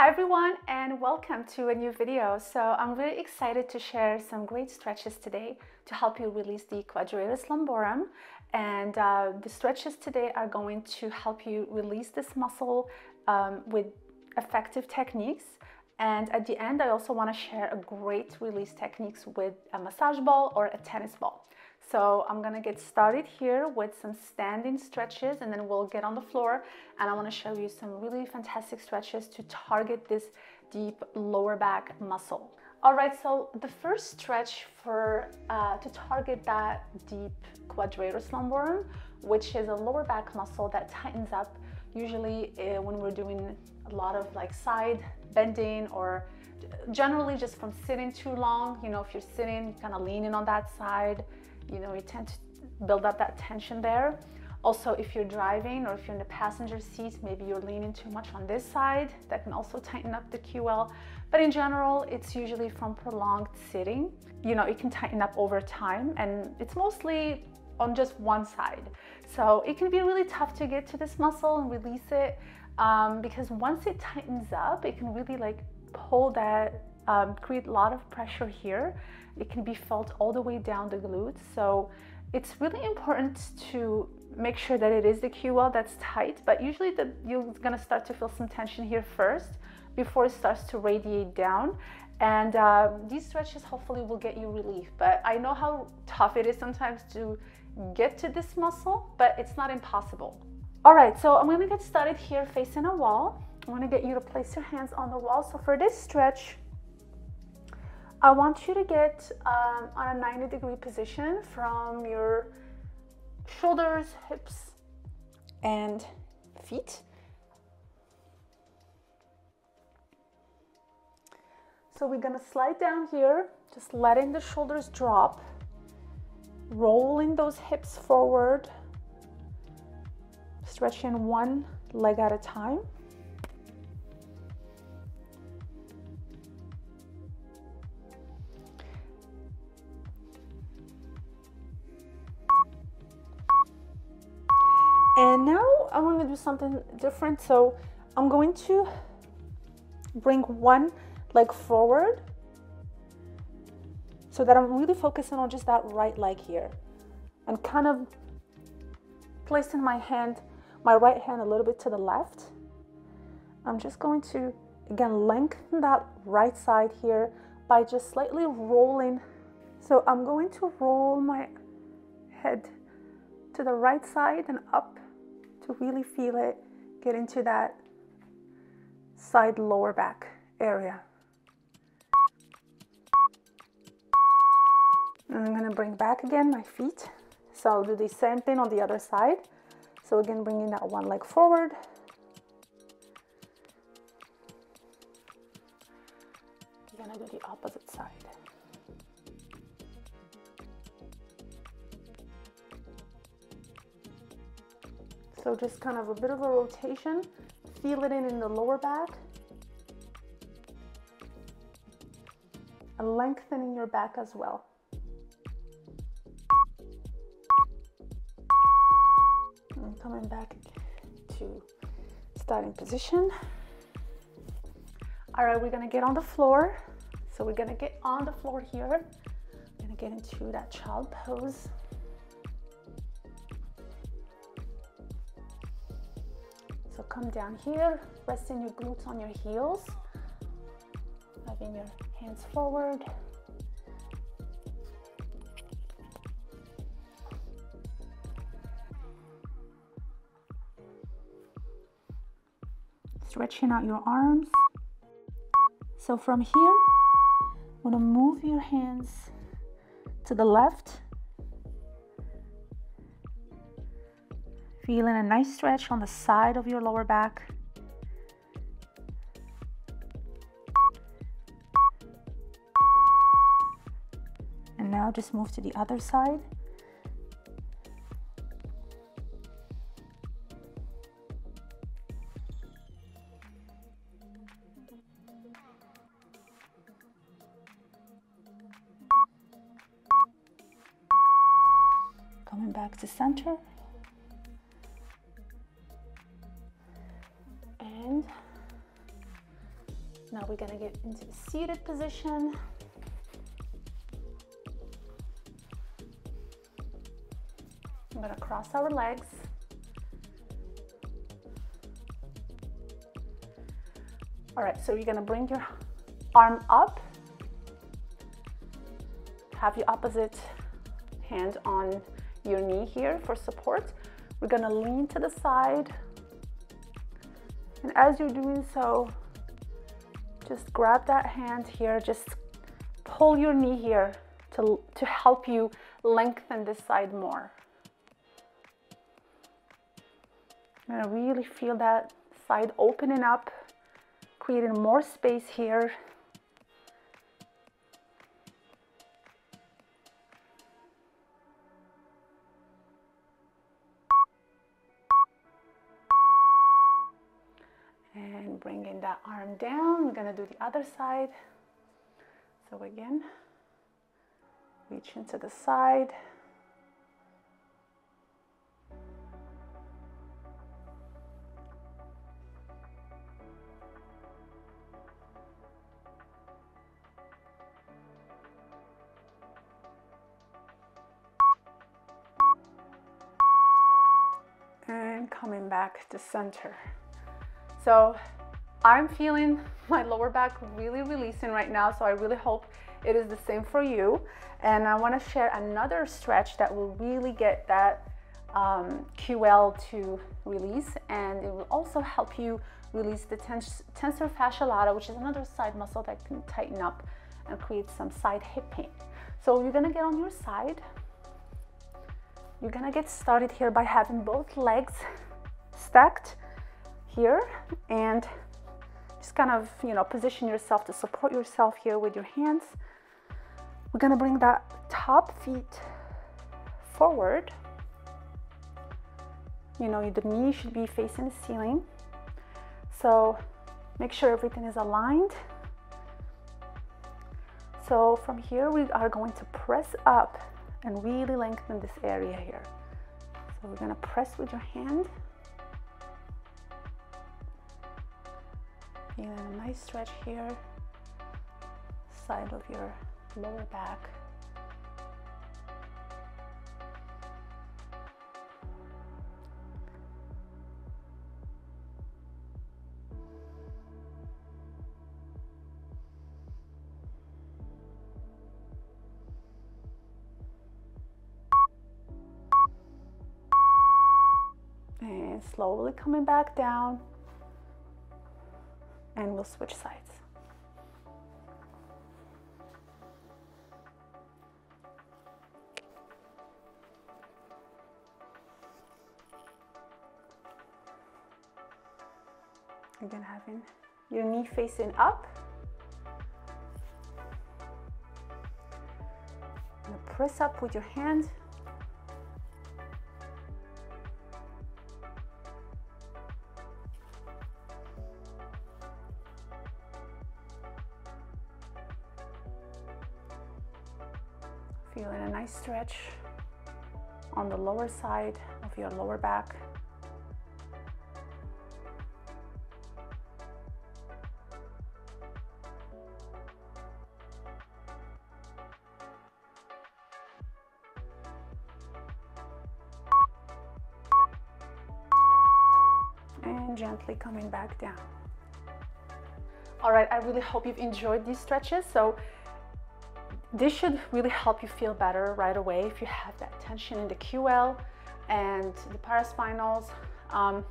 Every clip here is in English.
Hi everyone and welcome to a new video. So I'm really excited to share some great stretches today to help you release the quadratus lumborum. And uh, the stretches today are going to help you release this muscle um, with effective techniques. And at the end, I also want to share a great release techniques with a massage ball or a tennis ball. So I'm gonna get started here with some standing stretches and then we'll get on the floor and I wanna show you some really fantastic stretches to target this deep lower back muscle. All right, so the first stretch for uh, to target that deep quadratus lumborum, which is a lower back muscle that tightens up usually uh, when we're doing a lot of like side bending or generally just from sitting too long, you know, if you're sitting kind of leaning on that side, you know, you tend to build up that tension there. Also, if you're driving or if you're in the passenger seat, maybe you're leaning too much on this side, that can also tighten up the QL. But in general, it's usually from prolonged sitting. You know, it can tighten up over time and it's mostly on just one side. So it can be really tough to get to this muscle and release it um, because once it tightens up, it can really like pull that, um, create a lot of pressure here it can be felt all the way down the glutes. So it's really important to make sure that it is the QL that's tight, but usually the, you're gonna start to feel some tension here first before it starts to radiate down. And uh, these stretches hopefully will get you relief. But I know how tough it is sometimes to get to this muscle, but it's not impossible. All right, so I'm gonna get started here facing a wall. I wanna get you to place your hands on the wall. So for this stretch, I want you to get um, on a 90 degree position from your shoulders, hips, and feet. So we're gonna slide down here, just letting the shoulders drop, rolling those hips forward, stretching one leg at a time. Do something different. So I'm going to bring one leg forward so that I'm really focusing on just that right leg here and kind of placing my hand, my right hand a little bit to the left. I'm just going to, again, lengthen that right side here by just slightly rolling. So I'm going to roll my head to the right side and up really feel it get into that side lower back area. And I'm gonna bring back again my feet. So I'll do the same thing on the other side. So again, bringing that one leg forward. So just kind of a bit of a rotation. Feel it in in the lower back. And lengthening your back as well. And coming back to starting position. All right, we're gonna get on the floor. So we're gonna get on the floor here. We're gonna get into that child pose. Come down here, resting your glutes on your heels, having your hands forward. Stretching out your arms. So from here, want to move your hands to the left Feeling a nice stretch on the side of your lower back. And now just move to the other side. Now we're gonna get into the seated position. I'm gonna cross our legs. All right, so you're gonna bring your arm up. Have your opposite hand on your knee here for support. We're gonna lean to the side. And as you're doing so, just grab that hand here, just pull your knee here to, to help you lengthen this side more. Gonna really feel that side opening up, creating more space here. Down, we're gonna do the other side. So again, reach into the side. And coming back to center. So I'm feeling my lower back really releasing right now. So I really hope it is the same for you. And I wanna share another stretch that will really get that um, QL to release. And it will also help you release the tens tensor fascia lata, which is another side muscle that can tighten up and create some side hip pain. So you're gonna get on your side. You're gonna get started here by having both legs stacked here and just kind of, you know, position yourself to support yourself here with your hands. We're gonna bring that top feet forward. You know, the knee should be facing the ceiling. So make sure everything is aligned. So from here, we are going to press up and really lengthen this area here. So we're gonna press with your hand. Feeling a nice stretch here, side of your lower back. And slowly coming back down and we'll switch sides. Again, having your knee facing up. Press up with your hand. Side of your lower back. and gently coming back down. All right, I really hope you've enjoyed these stretches. So this should really help you feel better right away if you have that tension in the QL and the paraspinals. Um,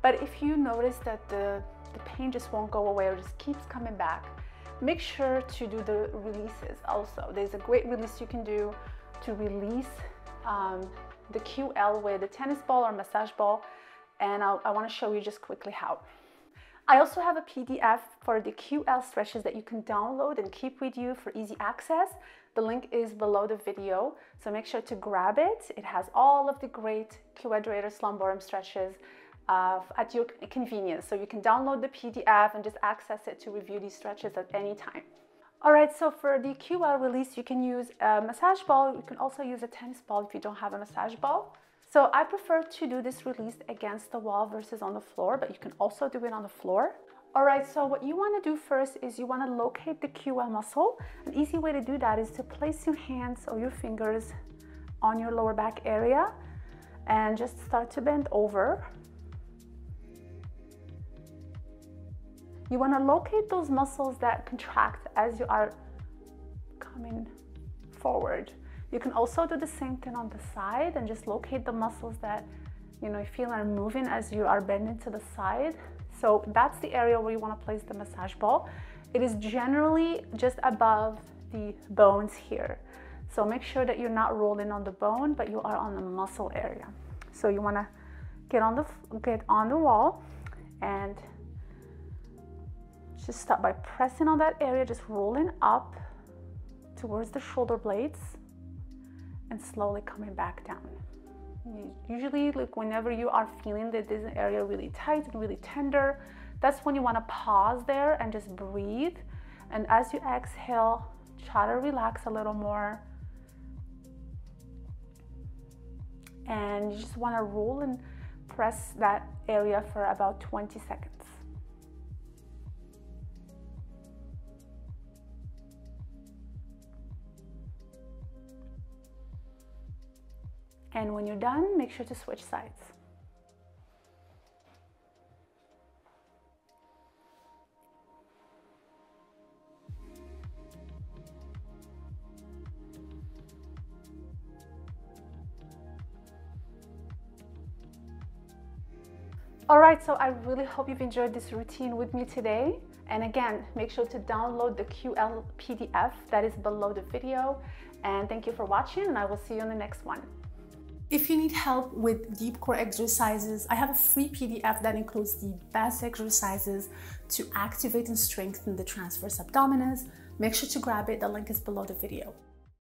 but if you notice that the, the pain just won't go away or just keeps coming back, make sure to do the releases also. There's a great release you can do to release um, the QL with a tennis ball or massage ball and I'll, i want to show you just quickly how. I also have a PDF for the QL stretches that you can download and keep with you for easy access. The link is below the video, so make sure to grab it. It has all of the great quadratus lumborum stretches uh, at your convenience. So you can download the PDF and just access it to review these stretches at any time. All right, so for the QL release, you can use a massage ball. You can also use a tennis ball if you don't have a massage ball. So I prefer to do this release against the wall versus on the floor, but you can also do it on the floor. All right, so what you wanna do first is you wanna locate the QL muscle. An easy way to do that is to place your hands or your fingers on your lower back area and just start to bend over. You wanna locate those muscles that contract as you are coming forward. You can also do the same thing on the side and just locate the muscles that you know you feel are moving as you are bending to the side. So that's the area where you want to place the massage ball. It is generally just above the bones here. So make sure that you're not rolling on the bone, but you are on the muscle area. So you want to get on the get on the wall and just start by pressing on that area, just rolling up towards the shoulder blades and slowly coming back down. Usually, like whenever you are feeling that this area really tight and really tender, that's when you want to pause there and just breathe. And as you exhale, try to relax a little more. And you just want to roll and press that area for about 20 seconds. And when you're done, make sure to switch sides. All right, so I really hope you've enjoyed this routine with me today. And again, make sure to download the QL PDF that is below the video. And thank you for watching and I will see you in the next one. If you need help with deep core exercises, I have a free PDF that includes the best exercises to activate and strengthen the transverse abdominis. Make sure to grab it, the link is below the video.